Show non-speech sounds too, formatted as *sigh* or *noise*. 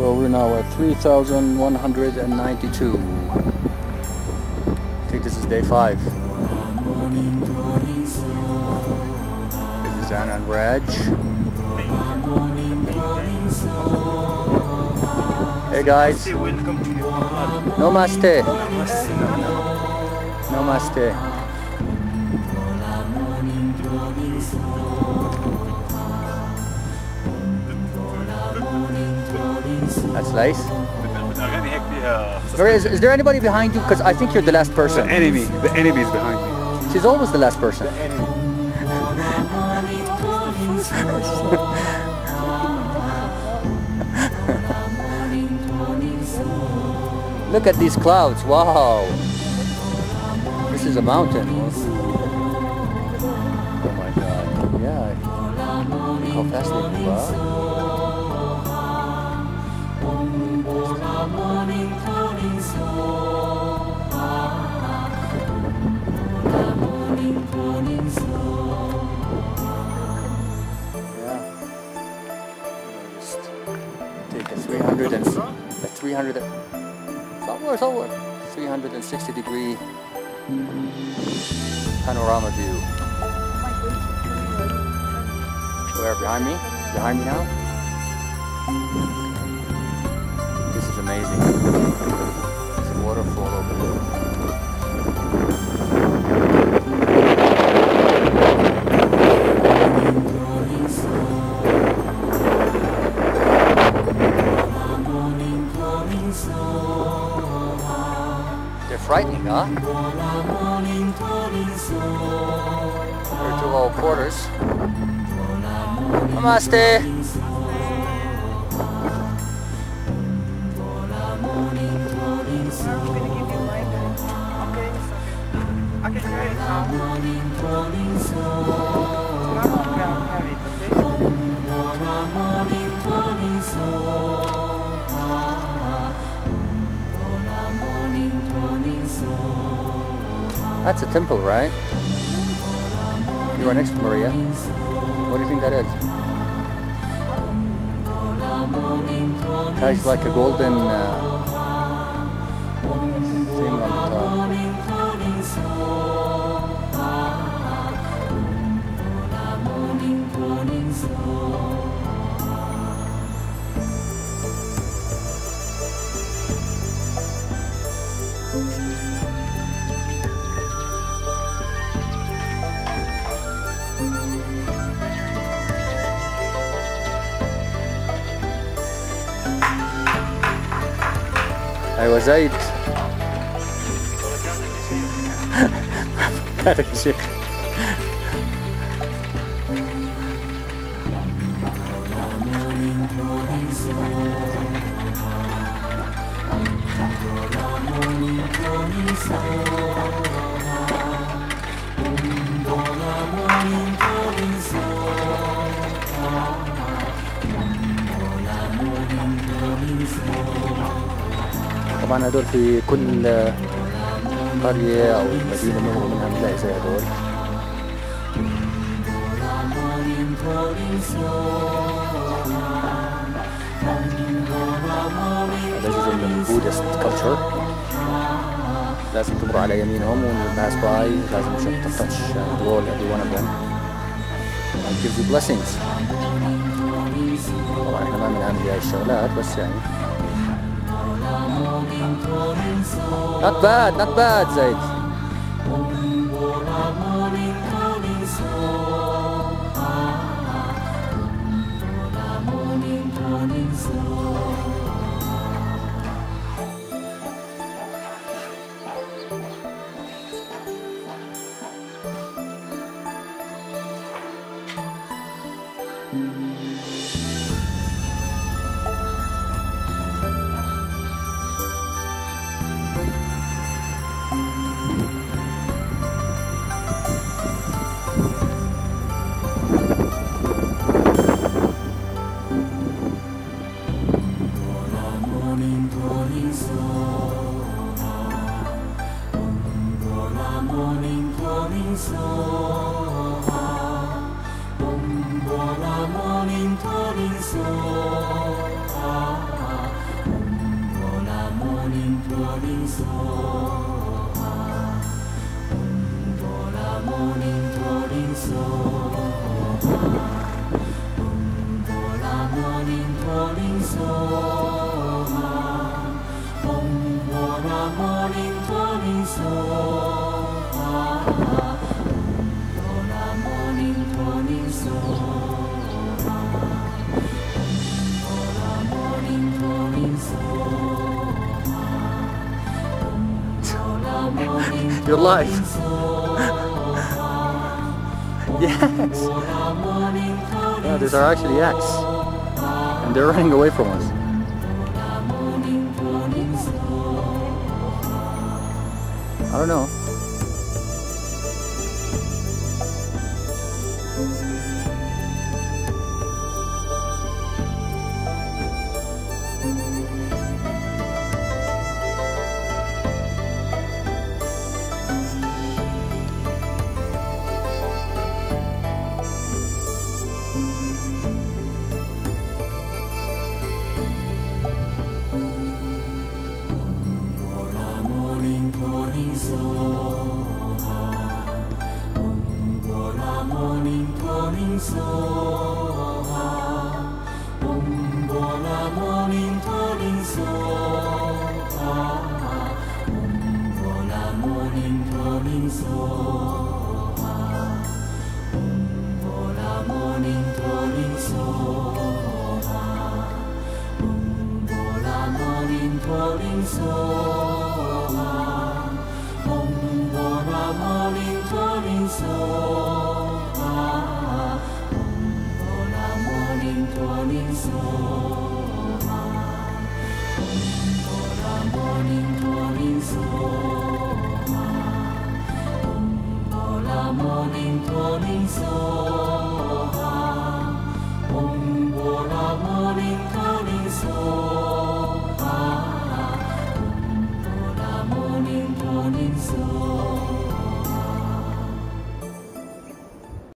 So we're now at 3,192. I think this is day five. This is Anna and Raj. Hey guys. to Namaste. Namaste. That's nice. There is, is there anybody behind you? Because I think you're the last The person. enemy, the enemy is behind me. She's always the last person. *laughs* Look at these clouds. Wow. This is a mountain. Oh my god. Yeah. Look how fast they move. A 300 and a 300 and- somewhere somewhere 360 degree panorama view. Where behind me? Behind me now? This is amazing. There's a waterfall over there. Frightening, huh? They're to all quarters. Namaste. That's a temple, right? You are next Maria. What do you think that is? It Has like a golden uh, thing on top. I was eight. Karışık. *laughs* طبعا هدول في كل قرية أو مدينة منهم منها بنلاقي زي هدول. هذا جزء من البودست كلتشر لازم تمر على يمينهم pass by لازم the wall every one of them. And gives you blessings. طبعا إحنا ما بنعمل هاي الشغلات بس يعني Not bad, not bad, Zaid. You're live. *laughs* yes. Yeah, these are actually yaks. And they're running away from us. I don't know. Morning, morning, so.